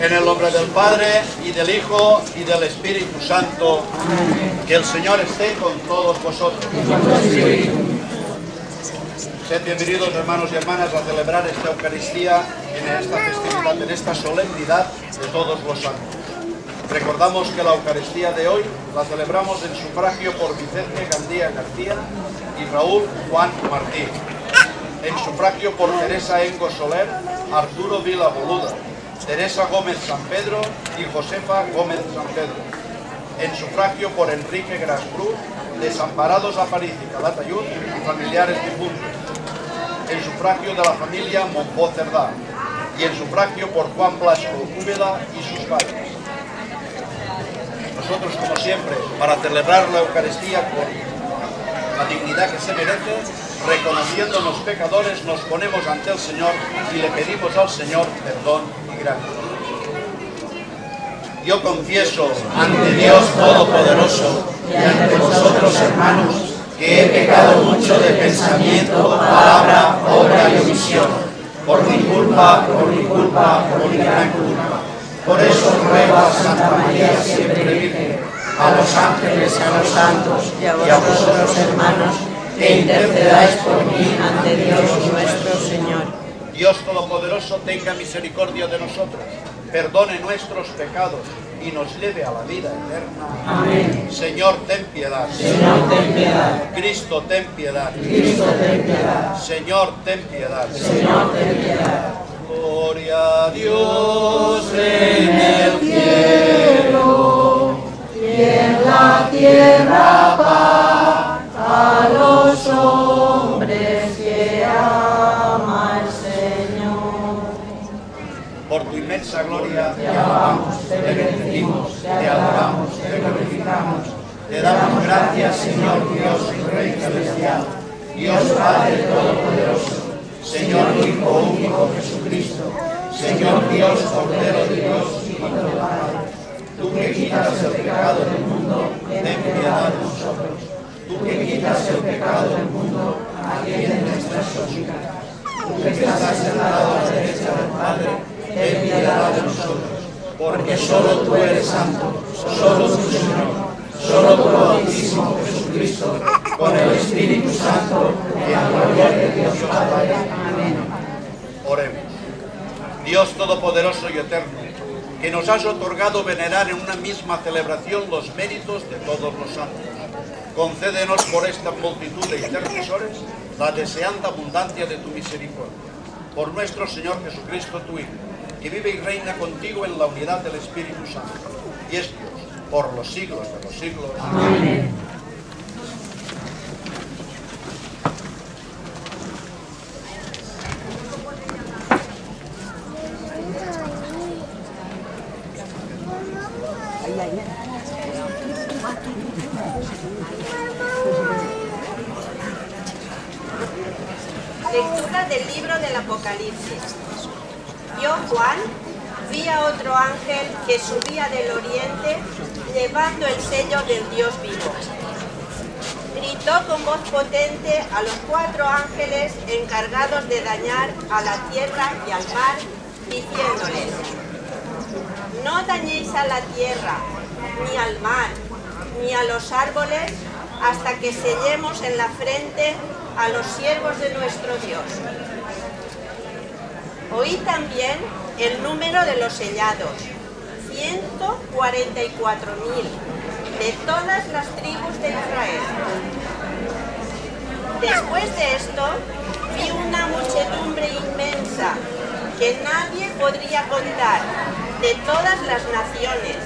En el nombre del Padre, y del Hijo, y del Espíritu Santo, que el Señor esté con todos vosotros. Sed bienvenidos, hermanos y hermanas, a celebrar esta Eucaristía en esta festividad, en esta solemnidad de todos los santos. Recordamos que la Eucaristía de hoy la celebramos en sufragio por Vicente Gandía García y Raúl Juan Martín. En sufragio por Teresa Engo Soler, Arturo Vila Boluda, Teresa Gómez San Pedro y Josefa Gómez San Pedro. En sufragio por Enrique Grascruz, Desamparados Aparici Calatayud y familiares difuntos. En sufragio de la familia Monpó Cerdá. Y en sufragio por Juan Blasco Úbeda y sus padres. Nosotros, como siempre, para celebrar la Eucaristía con la dignidad que se merece, reconociendo los pecadores, nos ponemos ante el Señor y le pedimos al Señor perdón y gracia. Yo confieso ante Dios Todopoderoso y ante vosotros, hermanos, que he pecado mucho de pensamiento, palabra, obra y omisión, por mi culpa, por mi culpa, por mi gran culpa. Por eso ruego a Santa María siempre Virgen, a los ángeles, a los santos y a vosotros, hermanos, que intercedáis por mí ante Dios nuestro Señor. Dios Todopoderoso tenga misericordia de nosotros, perdone nuestros pecados y nos lleve a la vida eterna. Amén. Señor, ten piedad. Señor, ten piedad. Cristo, ten piedad. Cristo, ten piedad. Señor, ten piedad. Señor, ten piedad. Gloria a Dios en el cielo. Y en la tierra paz a los hombres que ama el Señor. Por tu inmensa gloria Te alabamos, te bendecimos, te adoramos, te glorificamos. te damos gracias, Señor Dios y Rey celestial, Dios Padre Todopoderoso, Señor Hijo único Jesucristo, Señor Dios Cordero de Dios, del Padre. Tú que quitas el pecado del mundo, ten piedad de nosotros. Tú que quitas el pecado del mundo, atiende nuestras súplicas. Tú que estás sentado a la derecha del Padre, ten piedad de nosotros. Porque solo tú eres santo, solo tú Señor, solo el bautismo Jesucristo, con el Espíritu Santo, en la gloria de Dios Padre. Amén. Oremos. Dios Todopoderoso y Eterno, que nos has otorgado venerar en una misma celebración los méritos de todos los santos. Concédenos por esta multitud de intercesores la deseante abundancia de tu misericordia. Por nuestro Señor Jesucristo, tu Hijo, que vive y reina contigo en la unidad del Espíritu Santo, y es Dios por los siglos de los siglos. Amén. Lectura del libro del Apocalipsis. Yo, Juan, otro ángel que subía del oriente llevando el sello del Dios vivo. Gritó con voz potente a los cuatro ángeles encargados de dañar a la tierra y al mar, diciéndoles, no dañéis a la tierra, ni al mar, ni a los árboles, hasta que sellemos en la frente a los siervos de nuestro Dios. Oí también el número de los sellados, 144.000 de todas las tribus de Israel. Después de esto, vi una muchedumbre inmensa que nadie podría contar, de todas las naciones,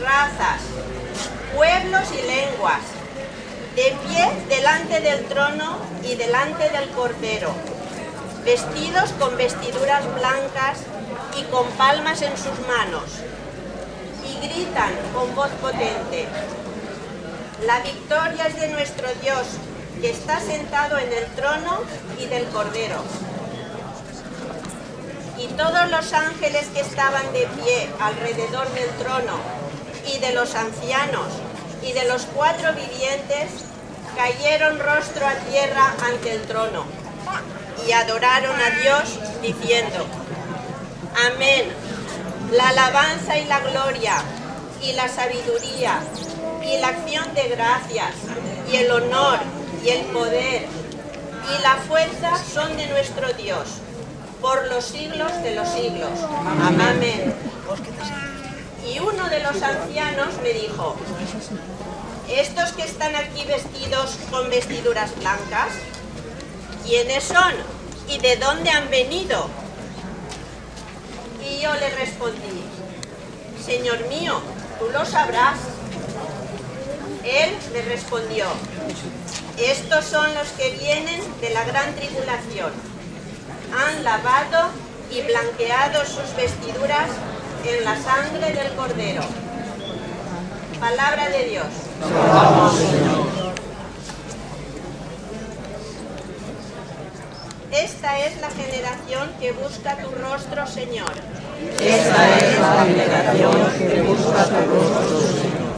razas, pueblos y lenguas, de pie delante del trono y delante del cordero, vestidos con vestiduras blancas y con palmas en sus manos, y gritan con voz potente, la victoria es de nuestro Dios, que está sentado en el trono y del cordero. Y todos los ángeles que estaban de pie alrededor del trono, y de los ancianos, y de los cuatro vivientes, cayeron rostro a tierra ante el trono y adoraron a Dios diciendo, Amén, la alabanza y la gloria, y la sabiduría, y la acción de gracias, y el honor, y el poder, y la fuerza son de nuestro Dios, por los siglos de los siglos. Amén. Y uno de los ancianos me dijo, estos que están aquí vestidos con vestiduras blancas, ¿quiénes son? ¿Y de dónde han venido? Yo le respondí, Señor mío, tú lo sabrás. Él me respondió, estos son los que vienen de la gran tribulación. Han lavado y blanqueado sus vestiduras en la sangre del Cordero. Palabra de Dios. Esta es la generación que busca tu rostro, Señor. Esta es la generación que busca tu rostro, Señor.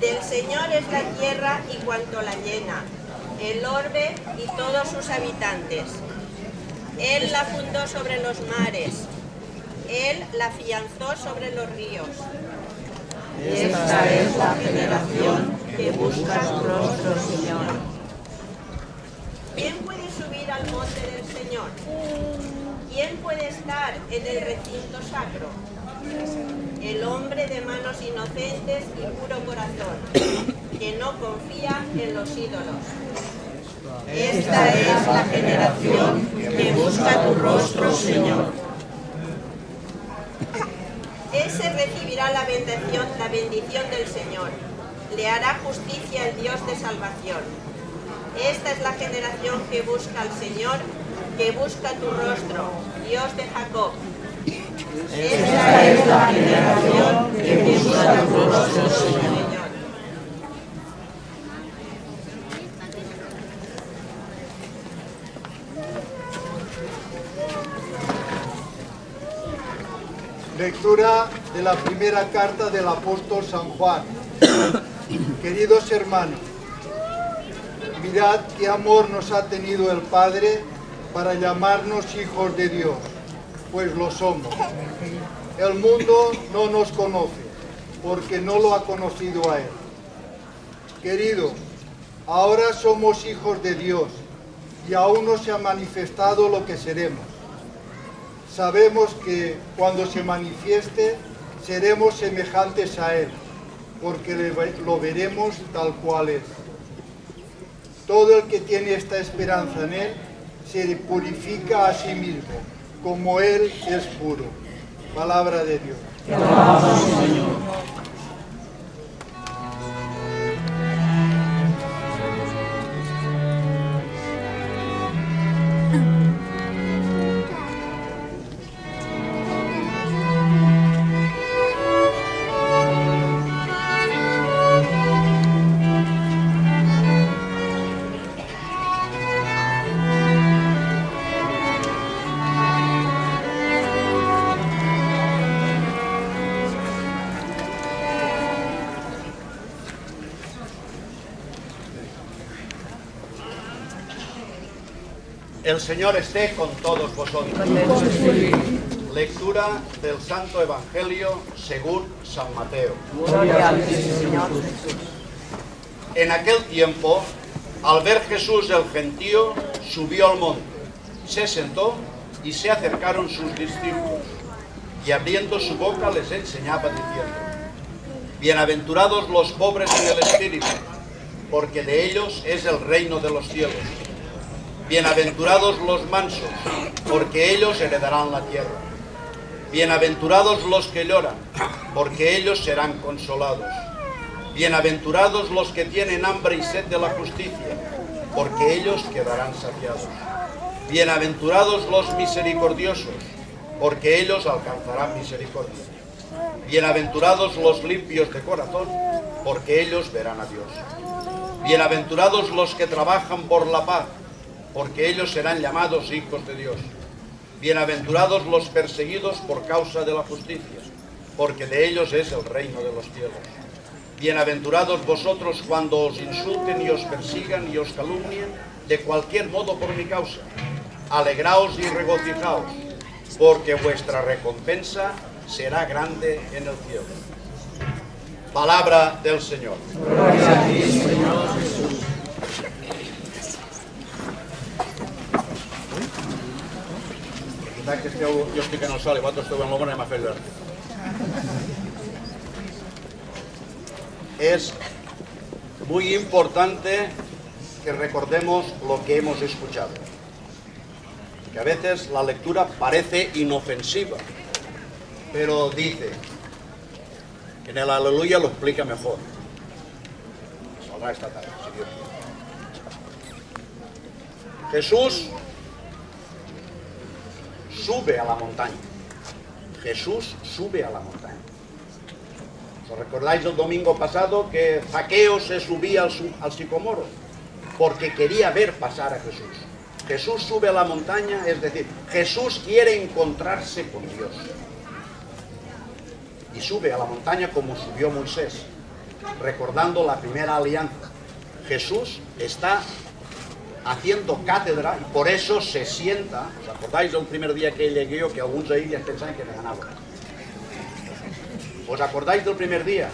Del Señor es la tierra y cuanto la llena, el orbe y todos sus habitantes. Él la fundó sobre los mares, Él la afianzó sobre los ríos. Esta es la generación que busca tu rostro, Señor. ¿Quién puede subir al monte del Señor? ¿Quién puede estar en el recinto sacro? El hombre de manos inocentes y puro corazón, que no confía en los ídolos. Esta es la generación que busca tu rostro, Señor. Ese recibirá la bendición, la bendición del Señor. Le hará justicia el Dios de salvación. Esta es la generación que busca al Señor, que busca tu rostro, Dios de Jacob. Esta es la generación que busca rostro, Señor. Lectura de la primera carta del apóstol San Juan. Queridos hermanos, mirad qué amor nos ha tenido el Padre para llamarnos hijos de Dios, pues lo somos. El mundo no nos conoce, porque no lo ha conocido a Él. Queridos, ahora somos hijos de Dios y aún no se ha manifestado lo que seremos sabemos que cuando se manifieste seremos semejantes a Él, porque lo veremos tal cual es. Todo el que tiene esta esperanza en Él se purifica a sí mismo, como Él es puro. Palabra de Dios. El Señor esté con todos vosotros. Lectura del Santo Evangelio según San Mateo. En aquel tiempo, al ver Jesús el gentío, subió al monte, se sentó y se acercaron sus discípulos. Y abriendo su boca les enseñaba diciendo, Bienaventurados los pobres en el espíritu, porque de ellos es el reino de los cielos. Bienaventurados los mansos, porque ellos heredarán la tierra. Bienaventurados los que lloran, porque ellos serán consolados. Bienaventurados los que tienen hambre y sed de la justicia, porque ellos quedarán saciados. Bienaventurados los misericordiosos, porque ellos alcanzarán misericordia. Bienaventurados los limpios de corazón, porque ellos verán a Dios. Bienaventurados los que trabajan por la paz, porque ellos serán llamados hijos de Dios. Bienaventurados los perseguidos por causa de la justicia, porque de ellos es el reino de los cielos. Bienaventurados vosotros cuando os insulten y os persigan y os calumnien de cualquier modo por mi causa. Alegraos y regocijaos, porque vuestra recompensa será grande en el cielo. Palabra del Señor. Que. Es muy importante que recordemos lo que hemos escuchado. Que a veces la lectura parece inofensiva, pero dice, en el aleluya lo explica mejor. Saldrá esta tarde. Jesús sube a la montaña. Jesús sube a la montaña. ¿Os recordáis el domingo pasado que Zaqueo se subía al, al sicomoro? Porque quería ver pasar a Jesús. Jesús sube a la montaña, es decir, Jesús quiere encontrarse con Dios. Y sube a la montaña como subió Moisés, recordando la primera alianza. Jesús está haciendo cátedra y por eso se sienta. ¿Os acordáis del primer día que llegué yo que algunos de ellos pensaban que me ganaban? ¿Os acordáis del primer día?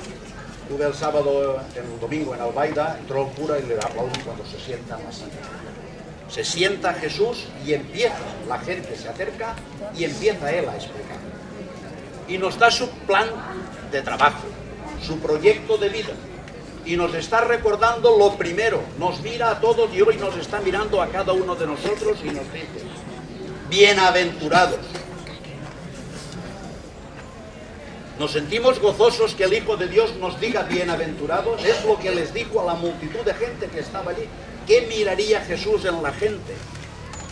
Tuve el sábado, el domingo en Albaida, entró el cura y le aplaudí cuando se sienta en la silla. Se sienta Jesús y empieza, la gente se acerca y empieza él a explicar. Y nos da su plan de trabajo, su proyecto de vida. Y nos está recordando lo primero, nos mira a todos y hoy nos está mirando a cada uno de nosotros y nos dice, bienaventurados. Nos sentimos gozosos que el Hijo de Dios nos diga bienaventurados. Es lo que les dijo a la multitud de gente que estaba allí. ¿Qué miraría Jesús en la gente?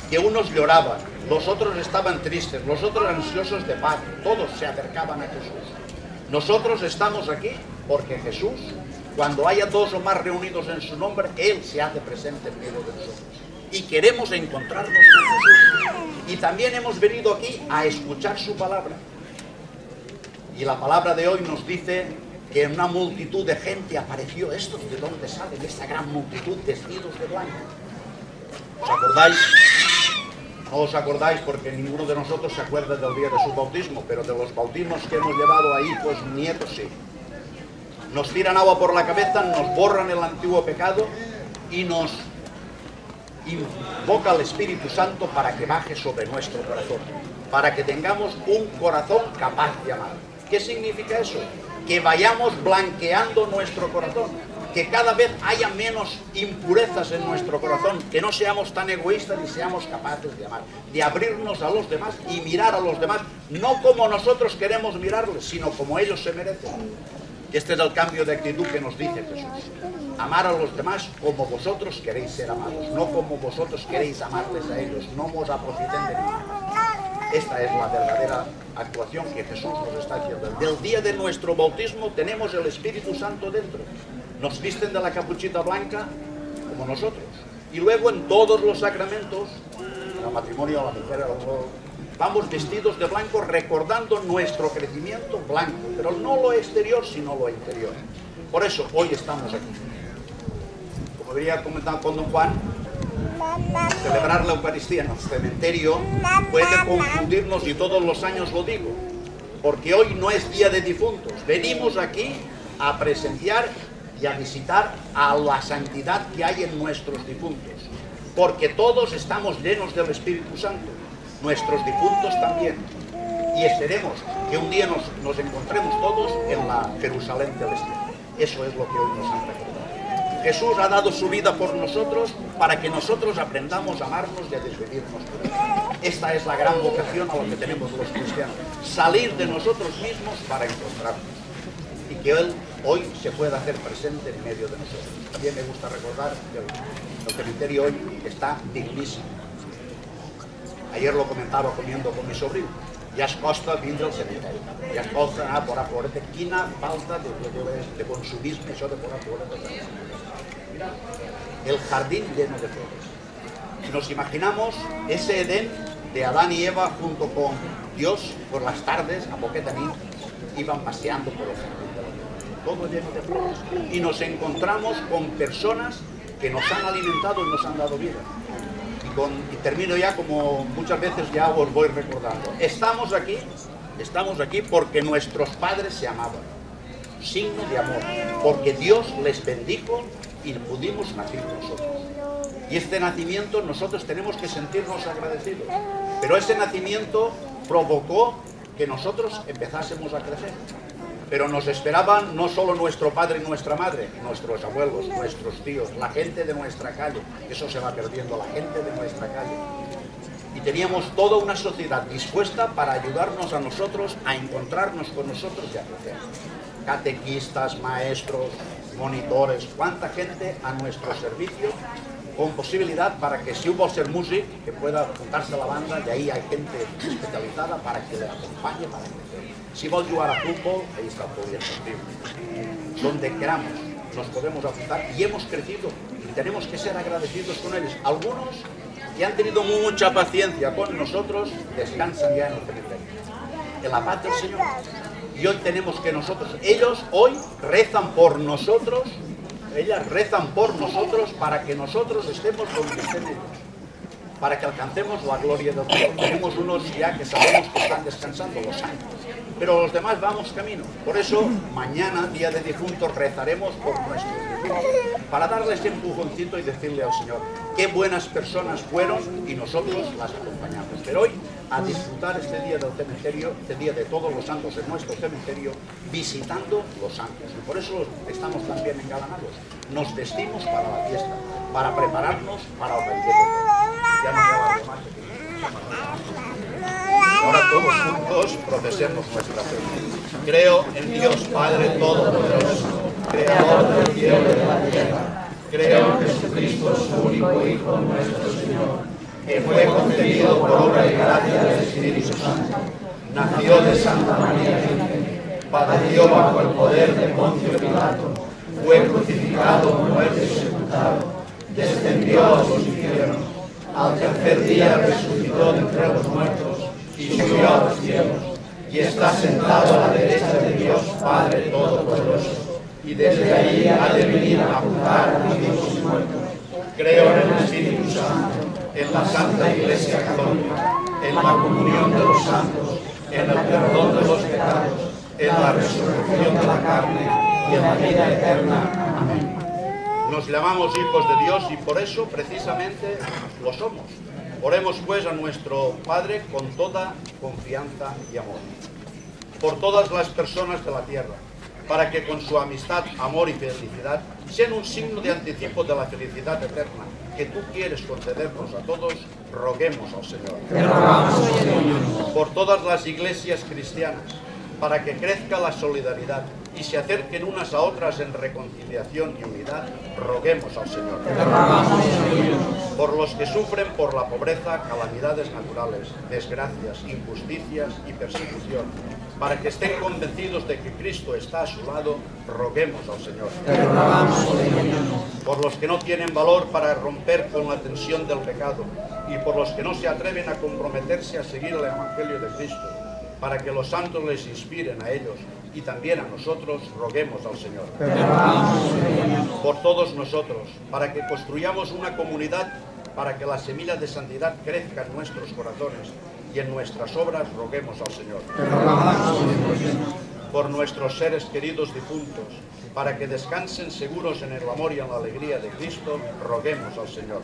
Que unos lloraban, los otros estaban tristes, los otros ansiosos de paz. Todos se acercaban a Jesús. Nosotros estamos aquí porque Jesús, cuando haya dos o más reunidos en su nombre, Él se hace presente en medio de nosotros. Y queremos encontrarnos con Jesús. Y también hemos venido aquí a escuchar su palabra. Y la palabra de hoy nos dice que una multitud de gente apareció. ¿Esto de dónde sale? De esta gran multitud vestidos de blanco. ¿Os acordáis? No os acordáis porque ninguno de nosotros se acuerda del día de su bautismo, pero de los bautismos que hemos llevado a hijos, nietos, sí. Nos tiran agua por la cabeza, nos borran el antiguo pecado y nos invoca al Espíritu Santo para que baje sobre nuestro corazón, para que tengamos un corazón capaz de amar. ¿Qué significa eso? Que vayamos blanqueando nuestro corazón, que cada vez haya menos impurezas en nuestro corazón, que no seamos tan egoístas y seamos capaces de amar, de abrirnos a los demás y mirar a los demás, no como nosotros queremos mirarles, sino como ellos se merecen. Este es el cambio de actitud que nos dice Jesús. Amar a los demás como vosotros queréis ser amados, no como vosotros queréis amarles a ellos, no os aprofiten de nada. Esta es la verdadera actuación que Jesús nos está haciendo. Del día de nuestro bautismo tenemos el Espíritu Santo dentro. Nos visten de la capuchita blanca como nosotros. Y luego en todos los sacramentos, en el matrimonio, la mujer, amor, vamos vestidos de blanco recordando nuestro crecimiento blanco, pero no lo exterior, sino lo interior. Por eso hoy estamos aquí. Como había comentado con don Juan, celebrar la Eucaristía en el cementerio puede confundirnos y todos los años lo digo, porque hoy no es día de difuntos. Venimos aquí a presenciar y a visitar a la santidad que hay en nuestros difuntos, porque todos estamos llenos del Espíritu Santo, nuestros difuntos también. Y esperemos que un día nos, nos encontremos todos en la Jerusalén celestial. Eso es lo que hoy nos han recordado. Jesús ha dado su vida por nosotros para que nosotros aprendamos a amarnos y a desvivirnos. Esta es la gran vocación a lo que tenemos los cristianos. Salir de nosotros mismos para encontrarnos. Y que Él hoy se pueda hacer presente en medio de nosotros. También me gusta recordar que el, el cementerio hoy está dignísimo. Ayer lo comentaba comiendo con mi sobrino. Ja es costa vindre al cementeri, ja es costa anar a posar floretes. Quina falta de, de, de consumisme això de posar floretes. Mira, el jardín lleno de flores. Nos imaginamos ese Edén de Adán y Eva junto con Dios por las tardes, a poqueta nit, iban paseando por el jardín. Todo lleno de flores. Y nos encontramos con personas que nos han alimentado y nos han dado vida. Y, termino ya como muchas veces ya os voy recordando. Estamos aquí estamos aquí porque nuestros padres se amaban. Signo de amor. Porque Dios les bendijo y pudimos nacer nosotros. Y este nacimiento nosotros tenemos que sentirnos agradecidos. Pero ese nacimiento provocó que nosotros empezásemos a crecer. Pero nos esperaban no solo nuestro padre y nuestra madre, nuestros abuelos, nuestros tíos, la gente de nuestra calle. Eso se va perdiendo, la gente de nuestra calle. Y teníamos toda una sociedad dispuesta para ayudarnos a nosotros, a encontrarnos con nosotros y a crecer. Catequistas, maestros, monitores, cuánta gente a nuestro servicio con posibilidad para que si hubo ser músico, que pueda juntarse a la banda, de ahí hay gente especializada para que le acompañe para crecer. Si vol jugar a fútbol, ahí está el polideportivo. Donde queramos, nos podemos apuntar y hemos crecido y tenemos que ser agradecidos con ellos. Algunos que han tenido mucha paciencia con nosotros, descansan ya en el cementerio. En la paz del Señor. Y hoy tenemos que nosotros, ellos hoy rezan por nosotros, ellas rezan por nosotros para que nosotros estemos donde estén ellos, para que alcancemos la gloria de Dios. Tenemos unos ya que sabemos que están descansando los años, pero los demás vamos camino. Por eso, mañana, día de difuntos, rezaremos por nuestros difuntos, para darles este empujoncito y decirle al Señor, qué buenas personas fueron y nosotros las acompañamos. Pero hoy a disfrutar este día del cementerio, este día de todos los santos en nuestro cementerio, visitando los santos. Y por eso estamos también engalanados. Nos vestimos para la fiesta, para prepararnos para el. Ahora todos juntos profesemos nuestra fe. Creo en Dios Padre Todopoderoso, Creador del cielo y de la tierra. Creo en Jesucristo, su único Hijo, nuestro Señor que fue concebido por obra y gracia del Espíritu Santo, nació de Santa María Virgen, padeció bajo el poder de Poncio Pilato, fue crucificado, muerto y sepultado, descendió a los infiernos, al tercer día resucitó de entre los muertos y subió a los cielos, y está sentado a la derecha de Dios Padre Todopoderoso, y desde ahí ha de venir a juzgar a vivos y muertos. Creo en el Espíritu Santo en la Santa Iglesia Católica, en la comunión de los santos, en el perdón de los pecados, en la resurrección de la carne y en la vida eterna. Nos llamamos hijos de Dios y por eso precisamente lo somos. Oremos pues a nuestro Padre con toda confianza y amor. Por todas las personas de la tierra, para que con su amistad, amor y felicidad sean un signo de anticipo de la felicidad eterna que tú quieres concedernos a todos, roguemos al Señor. Por todas las iglesias cristianas, para que crezca la solidaridad y se acerquen unas a otras en reconciliación y unidad, roguemos al Señor. Por los que sufren por la pobreza, calamidades naturales, desgracias, injusticias y persecución, para que estén convencidos de que Cristo está a su lado, roguemos al Señor. Por los que no tienen valor para romper con la tensión del pecado y por los que no se atreven a comprometerse a seguir el Evangelio de Cristo, para que los santos les inspiren a ellos y también a nosotros, roguemos al Señor. Por todos nosotros, para que construyamos una comunidad, para que la semilla de santidad crezca en nuestros corazones y en nuestras obras roguemos al Señor. Por nuestros seres queridos difuntos, para que descansen seguros en el amor y en la alegría de Cristo, roguemos al Señor.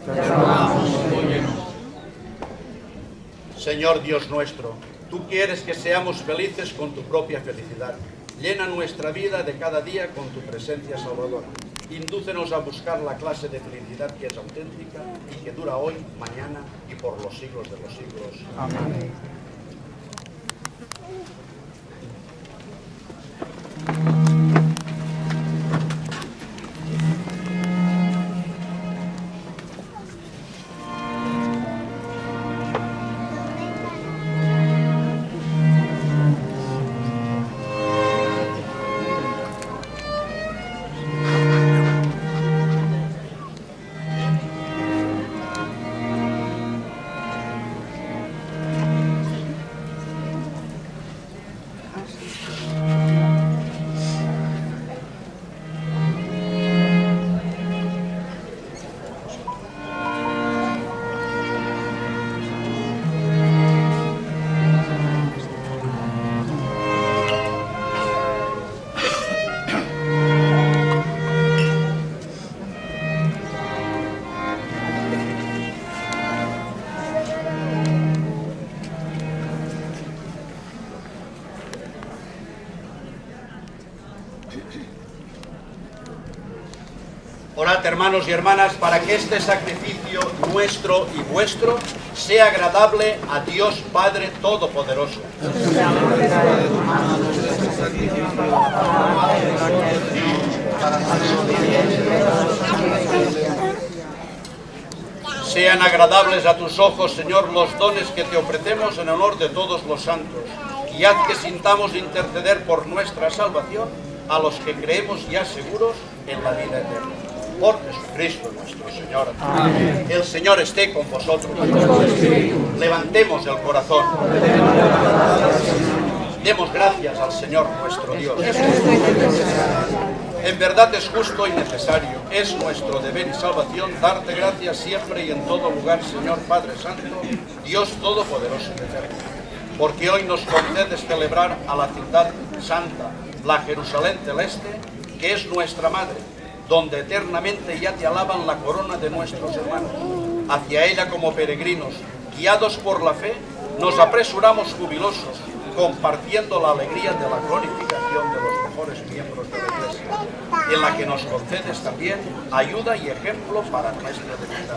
Señor Dios nuestro, tú quieres que seamos felices con tu propia felicidad. Llena nuestra vida de cada día con tu presencia salvadora. Indúcenos a buscar la clase de felicidad que es auténtica y que dura hoy, mañana y por los siglos de los siglos. Amén. Hermanos y hermanas, para que este sacrificio nuestro y vuestro sea agradable a Dios Padre Todopoderoso. Sean agradables a tus ojos, Señor, los dones que te ofrecemos en honor de todos los santos, y haz que sintamos interceder por nuestra salvación a los que creemos ya seguros en la vida eterna. Por Jesucristo nuestro Señor. El Señor esté con vosotros. Levantemos el corazón. Demos gracias al Señor nuestro Dios. En verdad es justo y necesario, es nuestro deber y salvación darte gracias siempre y en todo lugar, Señor Padre Santo, Dios Todopoderoso y Eterno, porque hoy nos concedes celebrar a la ciudad santa, la Jerusalén celeste, que es nuestra madre, donde eternamente ya te alaban la corona de nuestros hermanos. Hacia ella como peregrinos, guiados por la fe, nos apresuramos jubilosos, compartiendo la alegría de la glorificación de los mejores miembros de la Iglesia, en la que nos concedes también ayuda y ejemplo para nuestra debilidad.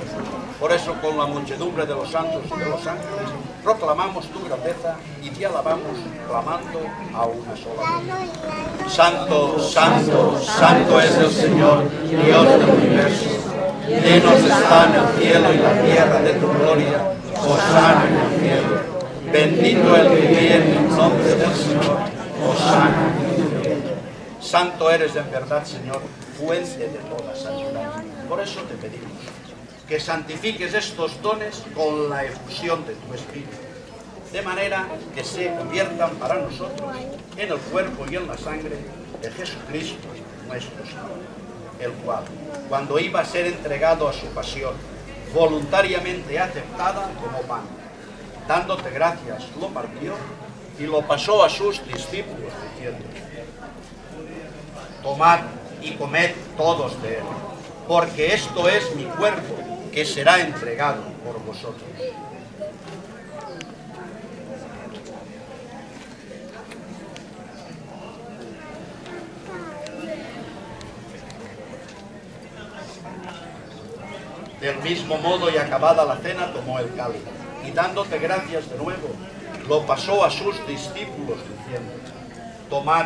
Por eso, con la muchedumbre de los santos y de los ángeles, proclamamos tu grandeza y te alabamos, clamando a una sola voz. Santo, santo, santo es el Señor, Dios del universo. Llenos están el cielo y la tierra de tu gloria, Osana en el cielo. Bendito el que viene en nombre del Señor, Osana. Santo eres en verdad, Señor, fuente de toda santidad. Por eso te pedimos que santifiques estos dones con la efusión de tu Espíritu, de manera que se conviertan para nosotros en el cuerpo y en la sangre de Jesucristo, nuestro Señor, el cual, cuando iba a ser entregado a su pasión, voluntariamente aceptada como pan, dándote gracias, lo partió y lo pasó a sus discípulos, diciendo, tomad y comed todos de él, porque esto es mi cuerpo que será entregado por vosotros. Del mismo modo y acabada la cena tomó el cáliz y dándote gracias de nuevo, lo pasó a sus discípulos diciendo, tomad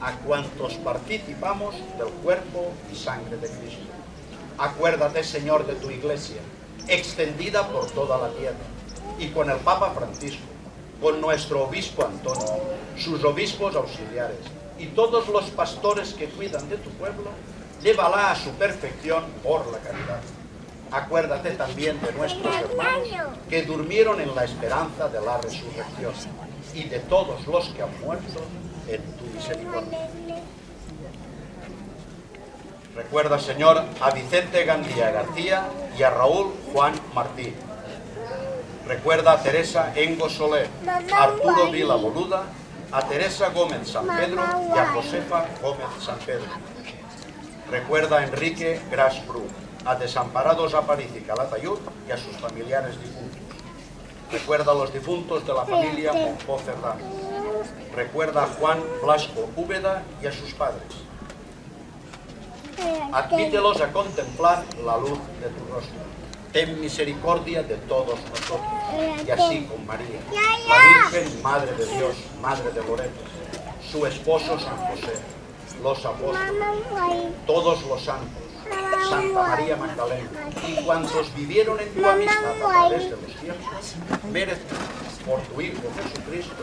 a cuantos participamos del cuerpo y sangre de Cristo. Acuérdate, Señor, de tu iglesia, extendida por toda la tierra, y con el Papa Francisco, con nuestro obispo Antonio, sus obispos auxiliares, y todos los pastores que cuidan de tu pueblo, llévala a su perfección por la caridad. Acuérdate también de nuestros hermanos que durmieron en la esperanza de la resurrección, y de todos los que han muerto en tu misericordia. Recuerda, Señor, a Vicente Gandía García y a Raúl Juan Martí. Recuerda a Teresa Engo Soler, a Arturo Vila Boluda, a Teresa Gómez San Pedro y a Josefa Gómez San Pedro. Recuerda a Enrique Gras Bru, a Desamparados Aparici Calatayud y a sus familiares difuntos. Recuerda a los difuntos de la familia Cerdán. Recuerda a Juan Blasco Úbeda y a sus padres. Admítelos a contemplar la luz de tu rostro. Ten misericordia de todos nosotros. Y así con María, la Virgen, Madre de Dios, Madre de Loreto, su esposo San José, los apóstoles, todos los santos, Santa María Magdalena y cuantos vivieron en tu amistad a través de los tiempos, merecen por tu Hijo Jesucristo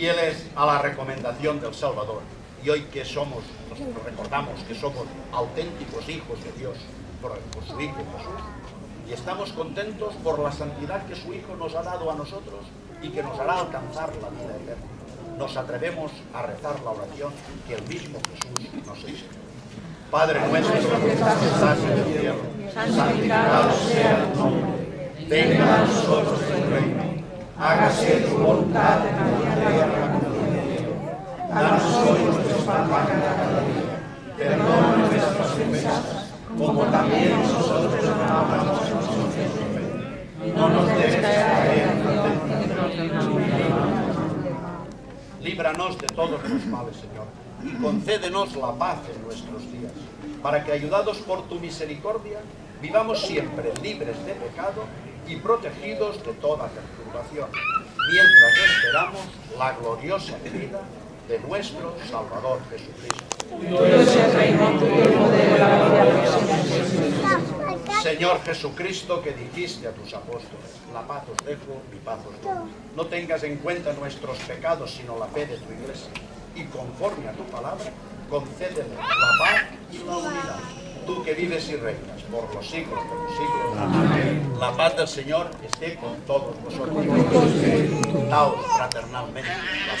Fieles a la recomendación del Salvador, y hoy que somos, nos recordamos que somos auténticos hijos de Dios por, su Hijo Jesús, y estamos contentos por la santidad que su Hijo nos ha dado a nosotros y que nos hará alcanzar la vida eterna. Nos atrevemos a rezar la oración que el mismo Jesús nos enseñó. Padre nuestro que estás en el cielo, santificado sea tu nombre. Venga a nosotros tu reino. Hágase tu voluntad en la tierra como en el cielo. Danos hoy nuestro pan cada día. Perdona nuestras ofensas, como también nosotros perdonamos a nuestros ofensores. No nos dejes caer en Líbranos de todos los males, Señor, y concédenos la paz en nuestros días, para que, ayudados por tu misericordia, vivamos siempre libres de pecado y protegidos de toda perturbación, mientras esperamos la gloriosa venida de nuestro Salvador Jesucristo. Señor Jesucristo, que dijiste a tus apóstoles, la paz os dejo, mi paz os doy. No tengas en cuenta nuestros pecados, sino la fe de tu iglesia. Y conforme a tu palabra, concédele la paz y la unidad. tú que vives y reinas por los siglos de los siglos. Amén. La paz del Señor esté con todos vosotros. Daos fraternalmente las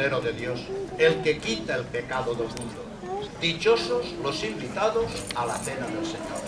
De Dios, el que quita el pecado del mundo. Dichosos los invitados a la cena del Señor.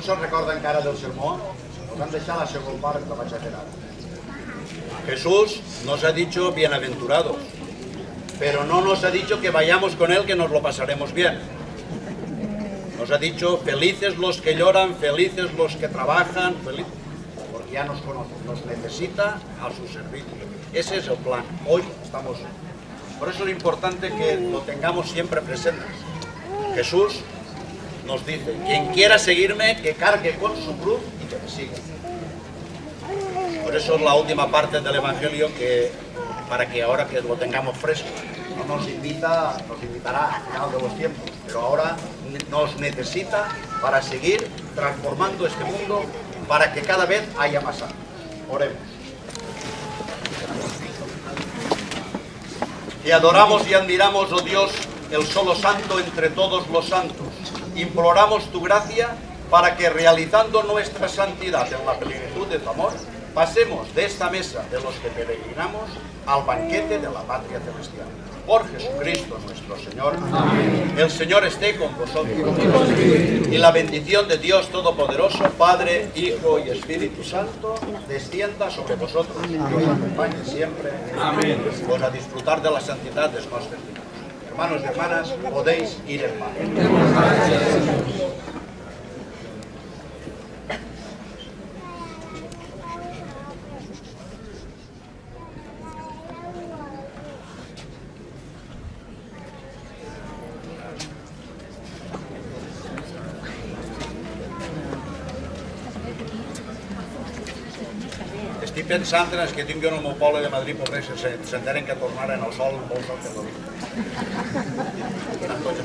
Algú se'n recorda encara del sermó? Us han deixat la segona part que vaig. Jesús nos ha dicho bienaventurados, pero no nos ha dicho que vayamos con Él, que nos lo pasaremos bien. Nos ha dicho felices los que lloran, felices los que trabajan, feliz- porque ya nos conoce, nos necesita a su servicio. Ese es el plan. Hoy estamos. Por eso es importante que lo tengamos siempre presentes. Jesús nos dice, quien quiera seguirme, que cargue con su cruz y que me siga. Por eso es la última parte del Evangelio que, para que ahora que lo tengamos fresco, no nos invita, nos invitará al final de los tiempos, pero ahora nos necesita para seguir transformando este mundo para que cada vez haya más santos. Oremos. Te adoramos y admiramos, oh Dios, el solo santo entre todos los santos. Imploramos tu gracia para que realizando nuestra santidad en la plenitud de tu amor, pasemos de esta mesa de los que peregrinamos al banquete de la patria celestial. Por Jesucristo nuestro Señor. El Señor esté con vosotros. Y la bendición de Dios Todopoderoso, Padre, Hijo y Espíritu Santo, descienda sobre vosotros y os acompañe siempre. Amén. Pues a disfrutar de la santidad de nuestros hermanos. Y hermanas, podéis ir en paz. Estic pensant en els que tinguin el meu poble de Madrid pobrers que s'enteren que tornaren al sol molts al terrorisme.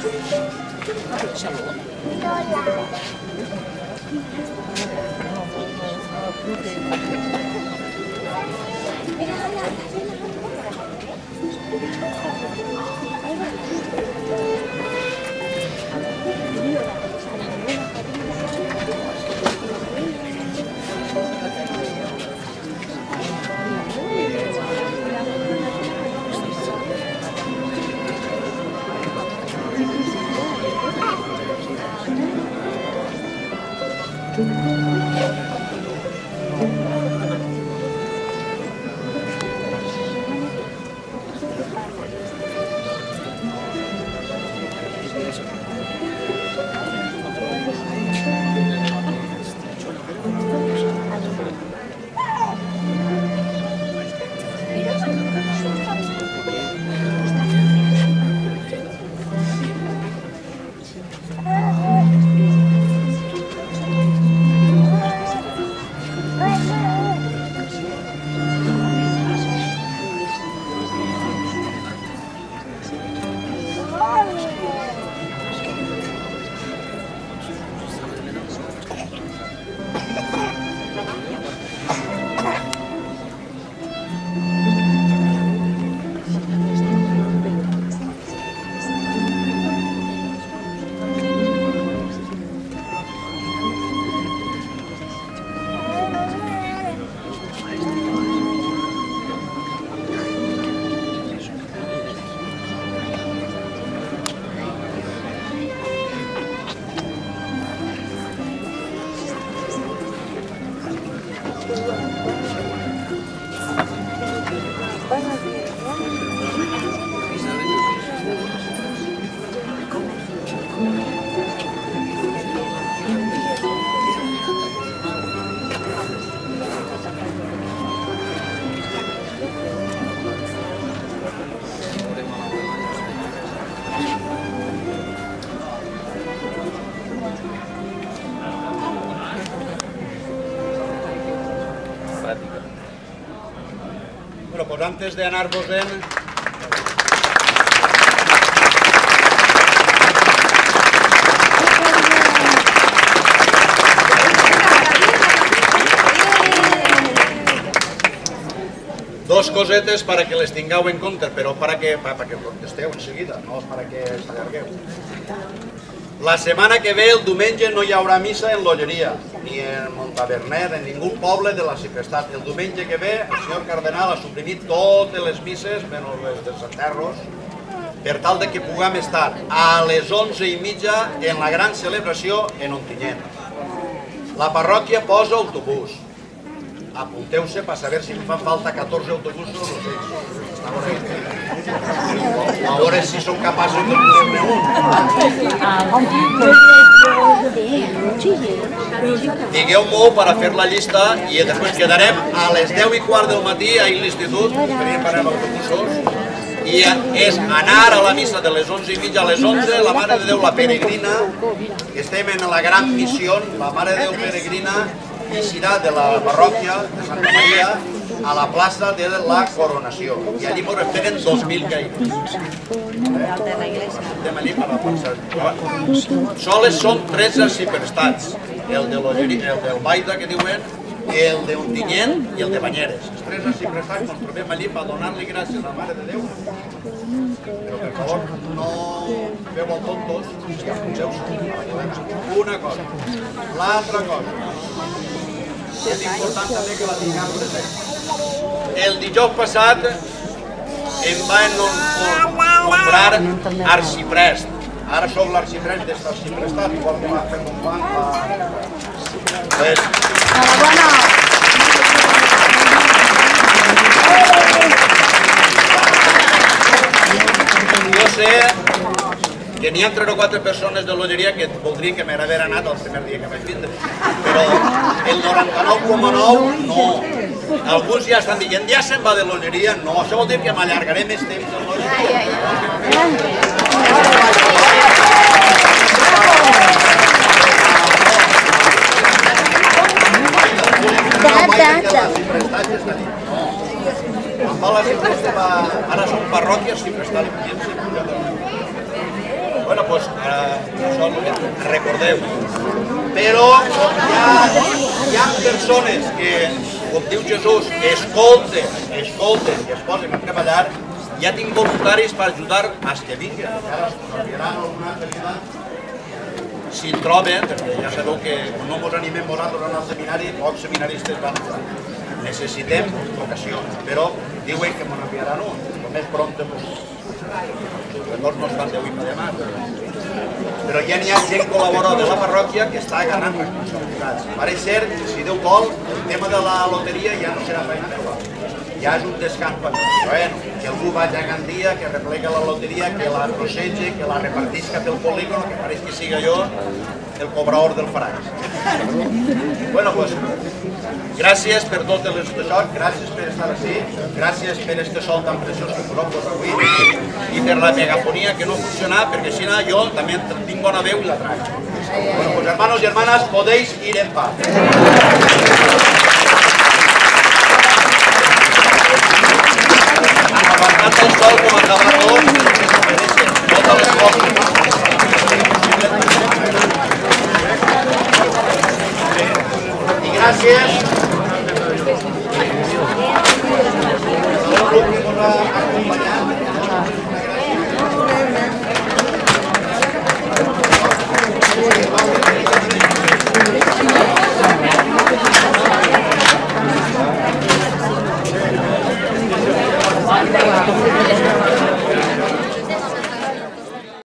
下楼了。下楼了。Pues antes de anar-vos en... Dos cosetes para que les tingueu en compte, però para que, para, que contesteu en seguida, no para que s'allargueu. La setmana que ve, el diumenge, no hi haurà missa en l'Olleria, ni en Montaverner, en ningú poble de la Cifrestat. El diumenge que ve, el senyor Cardenal ha suprimit totes les misses, menys les dels enterros, per tal de que puguem estar a les 11 i mitja en la gran celebració en Ontinyent. La parròquia posa autobús. Apunteu-se per saber si em fan falta 14 autobusos o 6. A veure, a veure si som capaços de posar-ne un. Digueu-m'ho per a fer la llista i després quedarem a les 10 i quart del matí a l'institut, amb autobusos, i és anar a la missa de les 11 i mitja a les 11, la Mare de Déu la peregrina, estem en la gran missió, la Mare de Déu peregrina eixirà de la parròquia de Santa Maria a la plaça de la Coronació. I allí ens esperen 2.000 caiguts. Estem per la. Soles són 13 ciprestats. El de l'Olleria, el del Baida, que diuen, el de Ontinyent i el de Banyeres. Els tres ciprestats ens trobem allí per donar-li gràcies a la Mare de Déu. Però, per favor, no feu el tontos i una cosa. L'altra cosa, és important també que la tinguem present. El dijous passat em van nombrar arxiprest. Ara sóc l'arxiprest d'aquest arxiprestat, igual que va fer mon pare. Pues, jo sé que n'hi ha 3 o 4 persones de l'olleria que voldrien que haver anat el primer dia que vaig vindre. Però el 99,9 no. Alguns ja estan dient, ja se'n va de l'olleria. No, això vol dir que m'allargaré més temps ara són parròquies, podien ser Bueno, pues eh, això recordeu. Però hi ha, hi ha persones que, com diu Jesús, escolten, escolten i es posen a treballar, ja tinc voluntaris per ajudar als que vinguin. Si en troben, perquè ja sabeu que no ens animem vosaltres en el seminari, pocs seminaristes van necessitem vocacions, però diuen que m'en enviaran un, el més prompt possible. Records no estan d'avui per demà, però... però ja n'hi ha gent col·laboradora de la parròquia que està agarrant responsabilitats. Pareix ser que si Déu vol, el tema de la loteria ja no serà feina meva. Ja és un mi. Bueno, que algú vagi a Gandia, que replega la loteria, que la trossege, que la repartisca pel polígon, que pareix que siga jo el cobrador del frac. Bueno, pues, gràcies per tot el això, gràcies per estar així, gràcies per este sol tan preciós que poseu avui i per la megafonia que no funciona, perquè així jo també tinc bona veu i la traig. Bueno, pues hermanos y hermanas, podéis ir en paz. aguantant el sol l'esforç. Gracias.